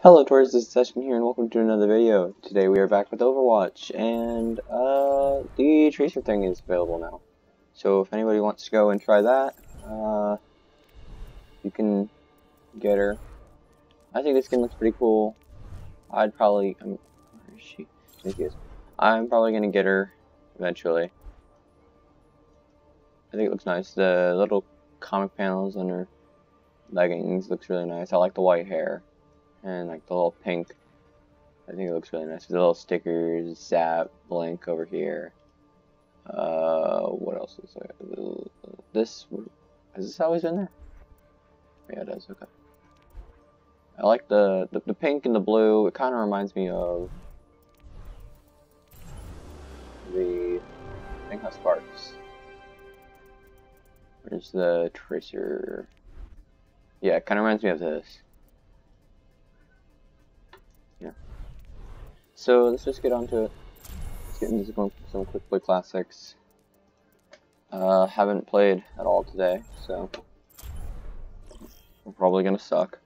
Hello Taurus, this is Session here and welcome to another video. Today we are back with Overwatch and uh, the Tracer thing is available now. So if anybody wants to go and try that, uh, you can get her. I think this skin looks pretty cool. I'd probably, um, where is she? There she is. I'm probably going to get her eventually. I think it looks nice. The little comic panels on her leggings looks really nice. I like the white hair and like the little pink. I think it looks really nice. The little stickers, Zap, Blink over here. Uh, what else is there? This has this always been there? Yeah, it does. Okay. I like the the, the pink and the blue. It kind of reminds me of the I think that's Sparks. Where's the tracer? Yeah, it kind of reminds me of this. So let's just get on to it. Let's get into some, some quick play classics. Uh, haven't played at all today, so we're probably gonna suck.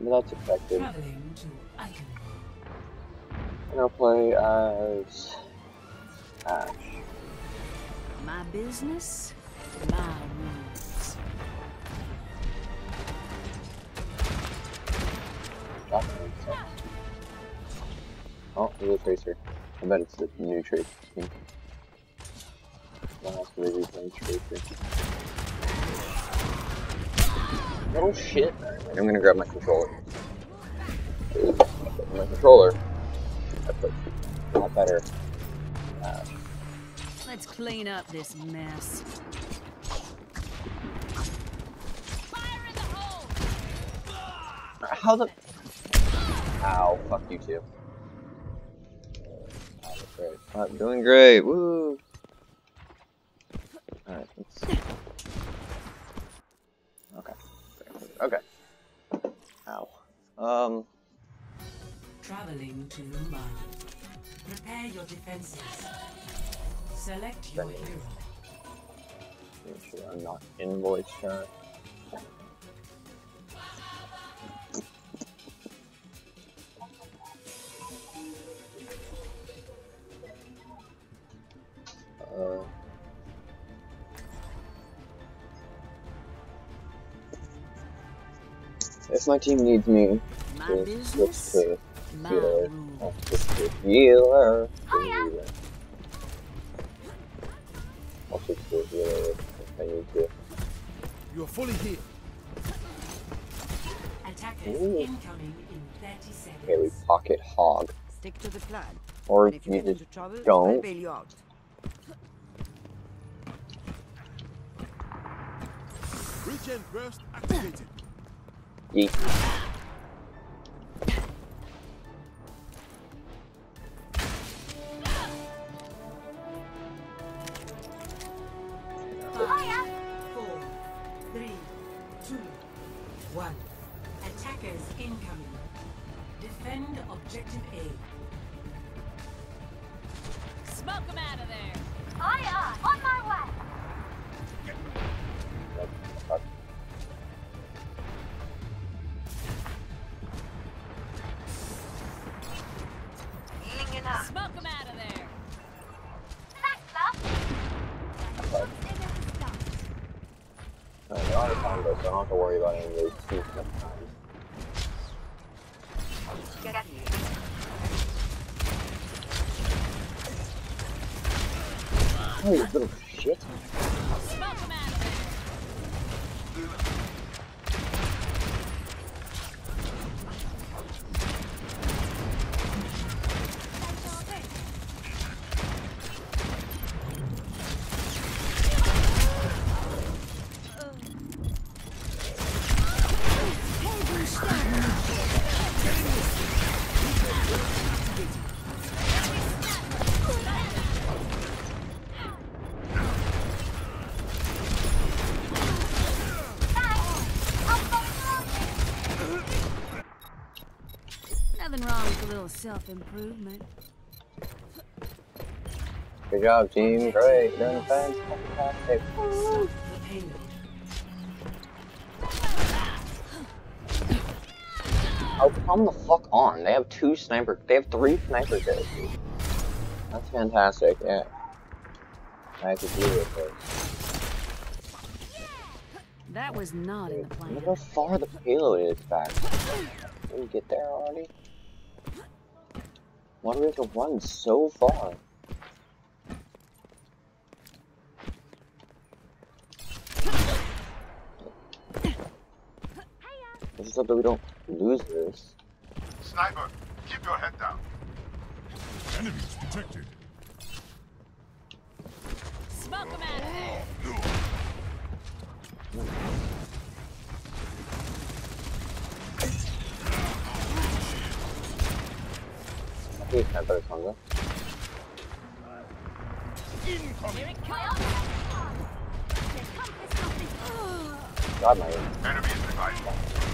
But that's expected. I'm gonna play as Ashe. My business, my rules. Shotgun sucks. Oh, there's a tracer. I bet it's the new tracer. One has to tracer. Oh shit! I'm gonna grab my controller. My controller. That's a lot better. Uh, Let's clean up this mess. how the? Ow! Fuck you too. Great. I'm doing great. Woo! Alright, let's. Okay. Okay. Ow. Um. Traveling to Numbani. Prepare your defenses. Select your hero. Make sure I'm not in voice chat. If my team needs me, My just switch business, to my healer. I'll rules. switch to healer. to. I'll switch to healer if I need to. You are fully here. Attackers Ooh. incoming in 30 seconds. Okay, we pocket hog. Stick to the plan. Or if you you get just into trouble, I'll don't. bail you out. Regen burst activated. Yeet. Four, three, two, one. Attackers incoming. Defend objective A. Smoke them out of there. Fuck. Oh, you little shit. Self-improvement. Good job, team. Great. Doing fantastic. Oh, come the fuck on. They have two sniper. They have three sniper kills. That's fantastic. Yeah. I have to deal with it. That was not in the plan. Look how far the payload is back. Did we get there already? Why do we have to run so far? I just hope that we don't lose this. Sniper, keep your head down. Enemies detected. Smoke him out of there. I think it's kind of better Here it comes. God, my Enemy is behind.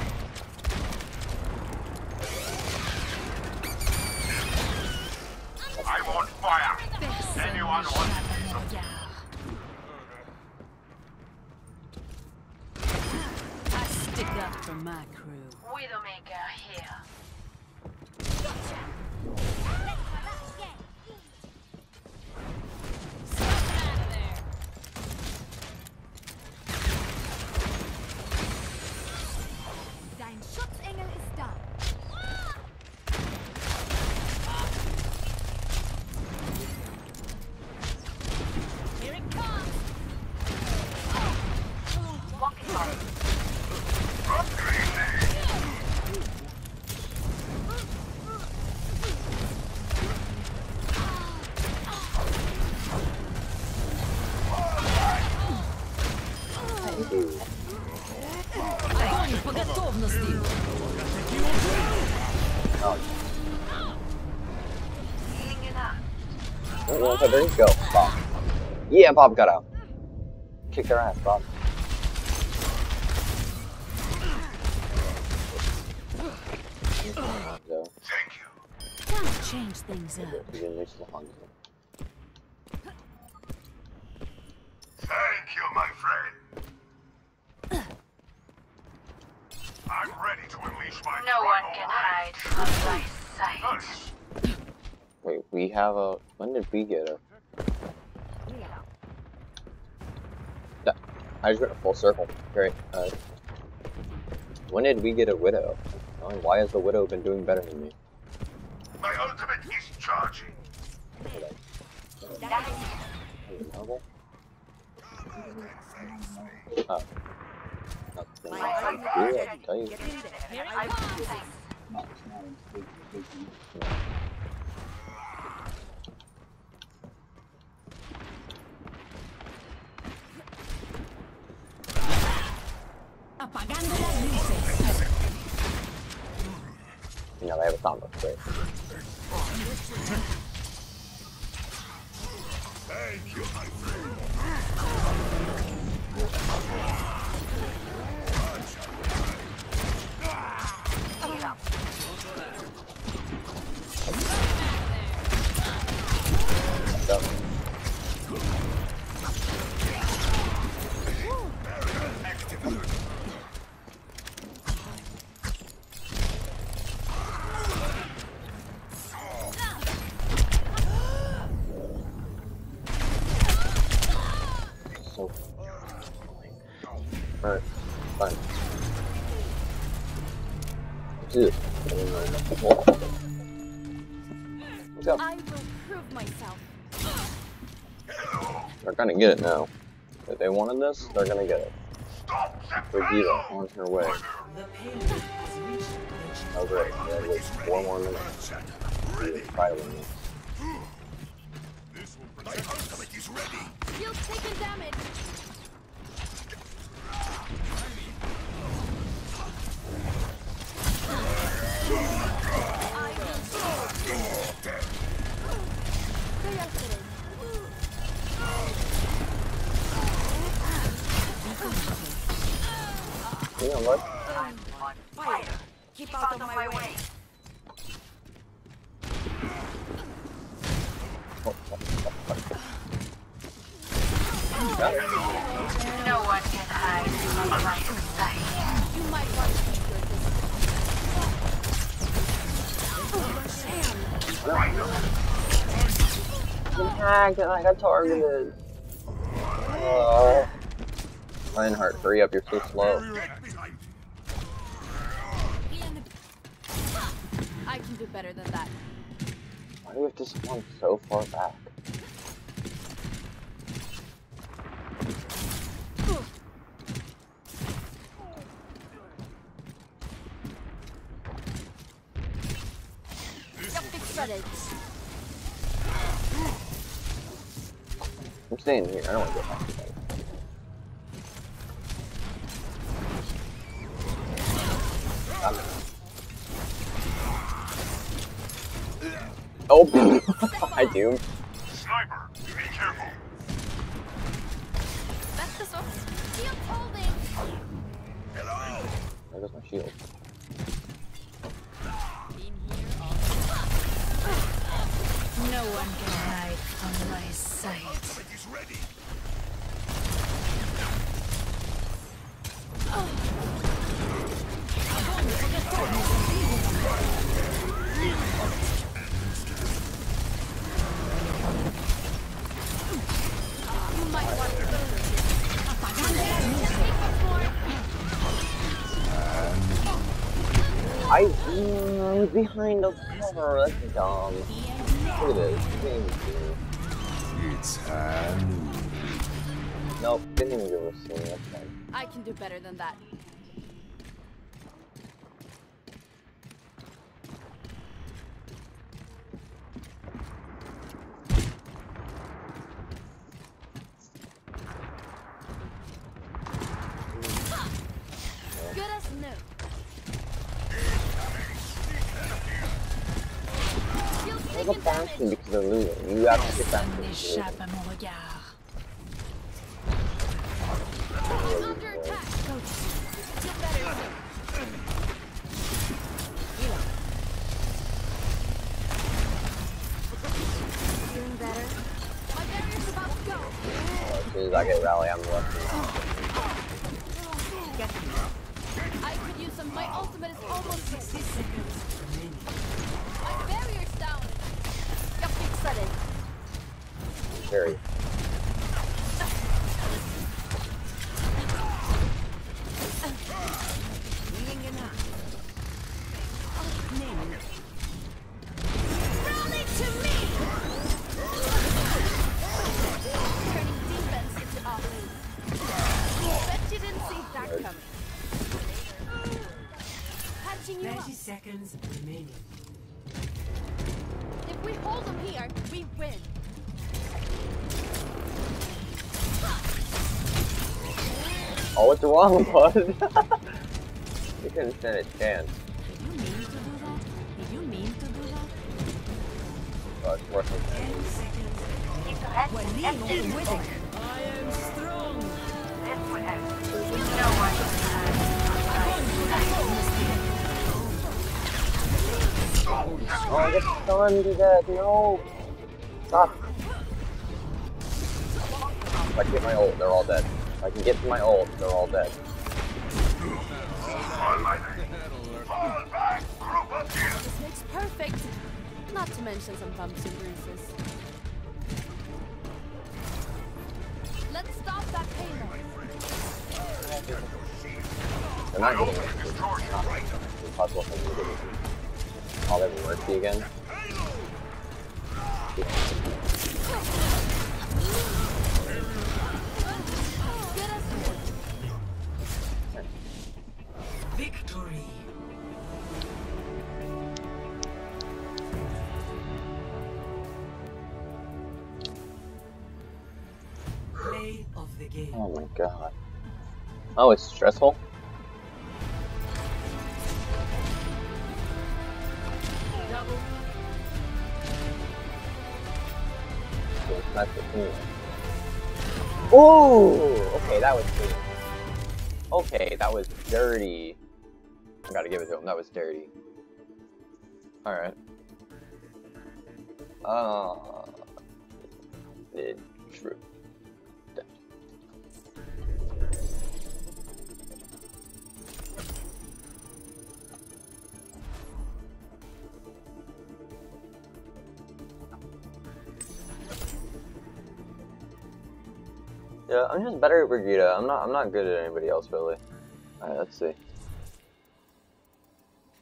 Well, so there you go, Bob. Yeah, Bob got out. Kick their ass, Bob. So, Thank you. Gotta change things up. we can reach the Hanzo. Thank you, my friend. I'm ready to unleash my No one can hide from my sight. Us. Wait, we have a. When did we get a? That- I just went a full circle. Great. Uh, when did we get a widow? Uh, Why has the widow been doing better than me? My ultimate is charging. Oh. That's been yeah, I tell you. You know, they have a sound that's great. Thank you, my friend. Dude. Let's go. I will prove myself. They're gonna get it now. If they wanted this, they're gonna get it. Stop that Vegeta on her way. The payload has reached the Oh great, yeah, wait four more minutes. Vegeta's probably winning. This My ultimate is ready. Shield taken damage. My way. No one can hide from my sight. You might want to keep your distance. I'm hacked and I got targeted. Uh, Lionheart, hurry up, you're so slow. Get behind. I can do better than that. Why do we have to spawn so far back? Yup, fix ready. I'm staying here, I don't want to get back. I'm Oh, I do. Sniper, be careful. That's the source. Shield holding. Hello. There goes my shield. Been here all No one can hide from my sight. Mm, was behind a cover. That's dumb. Look at this. Didn't even see me. It's Hanu. Nope, didn't even give a scene. I can do better than that. Good as new. Shield's They're taking bouncing damage. because they're losing. You have to get back to the à mon regard. I'm under attack. Feel better. Feeling better? My barrier's about to go. As soon as I get rally, I'm left. I could use some. My ultimate is almost 60 seconds 30 seconds remaining. If we hold them here, we win. Oh, what's wrong, bud? you couldn't stand a chance. Oh, it's worth it. 10 seconds. Well, lean on the wizard. I am strong. Oh, I stunned to death. No. Stop. If I can get my ult, they're all dead. If I can get to my ult, they're all dead. This makes perfect. Not to mention some bumps and bruises. Let's stop that payload. They're not getting it. It's impossible for them to get them mercy again. Get god. Oh, it's stressful? So it's not. Ooh! Okay, that was clean. Okay, that was dirty. I gotta give it to him, that was dirty. Alright. Uh... True. Yeah, I'm just better at Brigitte. I'm not. I'm not good at anybody else really. Alright, let's see.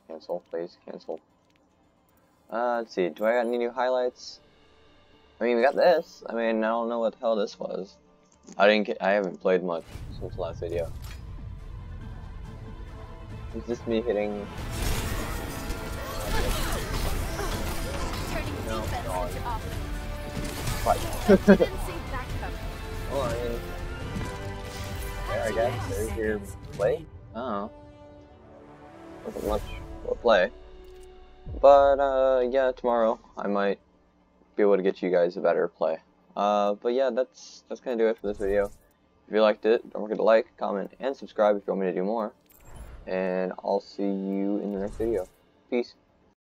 Cancel, please. Cancel. Uh, let's see. Do I got any new highlights? I mean, we got this. I mean, I don't know what the hell this was. I didn't get. I haven't played much since the last video. Is this me hitting? No, no. play. Oh. Wasn't much for play. But, uh, yeah, tomorrow I might be able to get you guys a better play. Uh, but yeah, that's, that's gonna do it for this video. If you liked it, don't forget to like, comment, and subscribe if you want me to do more. And I'll see you in the next video. Peace.